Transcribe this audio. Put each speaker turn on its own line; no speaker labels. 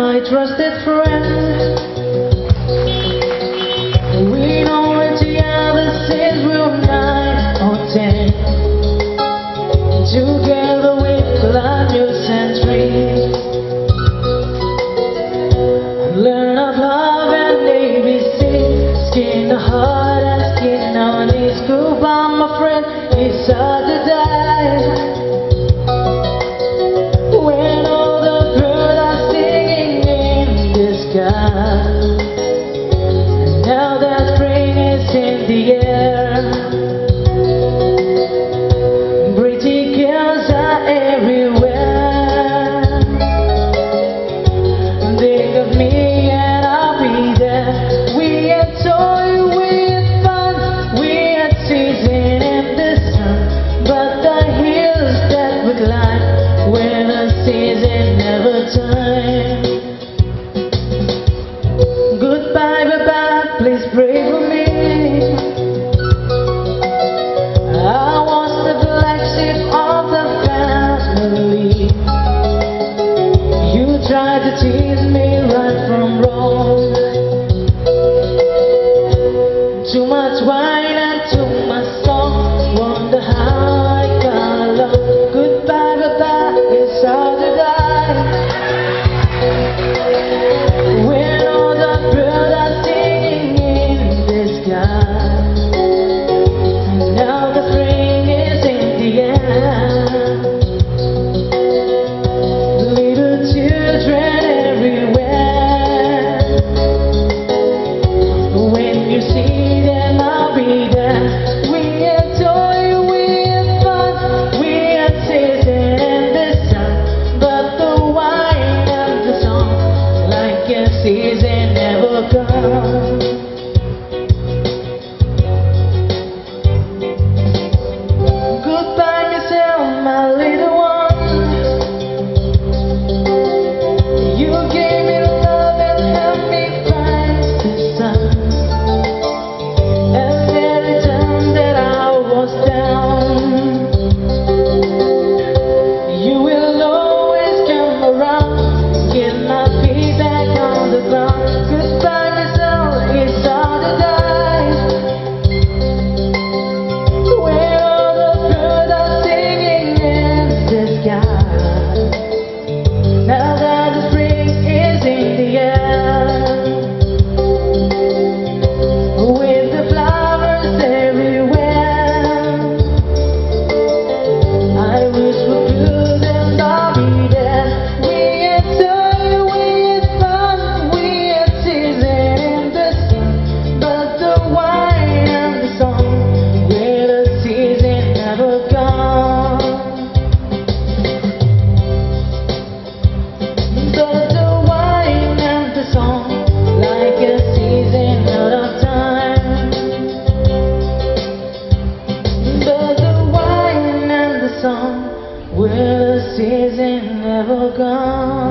my trusted friend. We know where the other says we were nine or ten Together we plan new century Learn of love and ABC Skin to heart and skin on knees. Goodbye, my friend. It's hard to die. night when I never time. Goodbye, please. season never comes. isn't ever gone.